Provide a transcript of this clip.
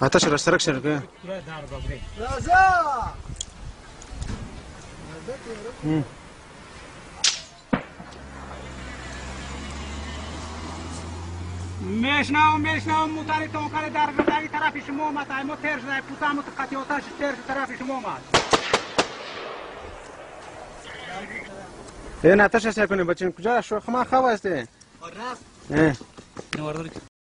آتش را سرک شرک راځه میشنوم میشنوم موتاری تو کار در در طرف شما آمد ایما تر شده پوتا مت قطعی آتش تر طرف شما آمد این آتش سر کنه بچین کجا شو خما خواه است؟ رفت نه نورداری